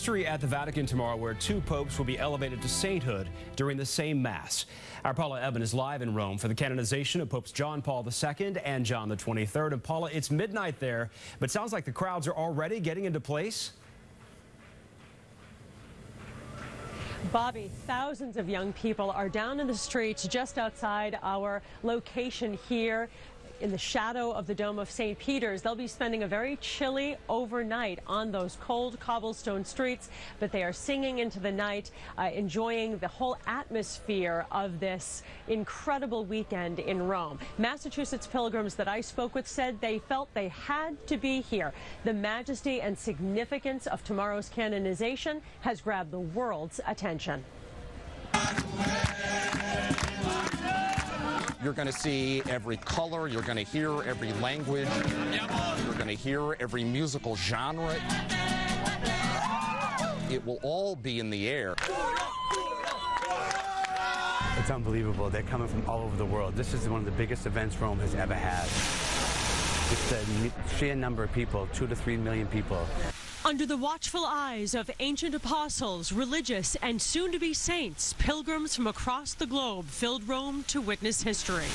history at the Vatican tomorrow where two popes will be elevated to sainthood during the same Mass. Our Paula Ebben is live in Rome for the canonization of Popes John Paul II and John the 23rd. And Paula, it's midnight there, but sounds like the crowds are already getting into place. Bobby, thousands of young people are down in the streets just outside our location here in the shadow of the Dome of St. Peter's. They'll be spending a very chilly overnight on those cold cobblestone streets, but they are singing into the night, uh, enjoying the whole atmosphere of this incredible weekend in Rome. Massachusetts pilgrims that I spoke with said they felt they had to be here. The majesty and significance of tomorrow's canonization has grabbed the world's attention. You're going to see every color. You're going to hear every language. You're going to hear every musical genre. It will all be in the air. It's unbelievable. They're coming from all over the world. This is one of the biggest events Rome has ever had. Just the sheer number of people, two to three million people. Under the watchful eyes of ancient apostles, religious, and soon to be saints, pilgrims from across the globe filled Rome to witness history.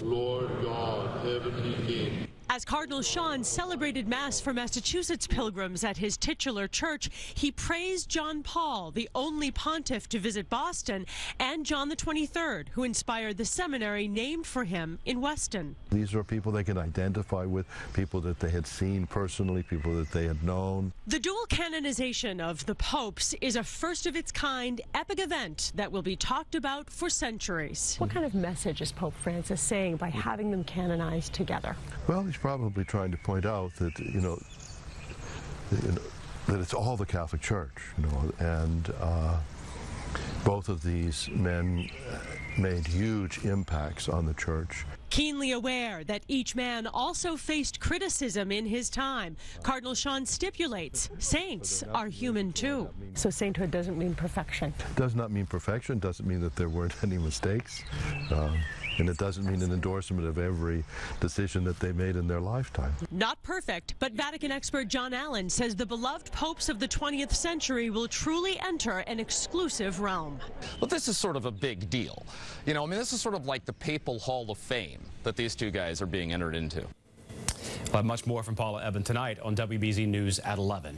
Lord God, heavenly King. As Cardinal Sean celebrated Mass for Massachusetts pilgrims at his titular church, he praised John Paul, the only pontiff to visit Boston, and John the 23rd, who inspired the seminary named for him in Weston. These are people they can identify with, people that they had seen personally, people that they had known. The dual canonization of the popes is a first of its kind epic event that will be talked about for centuries. What kind of message is Pope Francis saying by having them canonized together? Well, he's probably trying to point out that, you know, you know that it's all the Catholic Church, you know, and uh, both of these men made huge impacts on the church. Keenly aware that each man also faced criticism in his time, Cardinal Sean stipulates saints are human too. So sainthood doesn't mean perfection. Does not mean perfection, doesn't mean that there weren't any mistakes. Uh, and it doesn't mean an endorsement of every decision that they made in their lifetime. Not perfect, but Vatican expert John Allen says the beloved popes of the 20th century will truly enter an exclusive realm. Well, this is sort of a big deal. You know, I mean, this is sort of like the Papal Hall of Fame that these two guys are being entered into. We'll much more from Paula Ebben tonight on WBZ News at 11.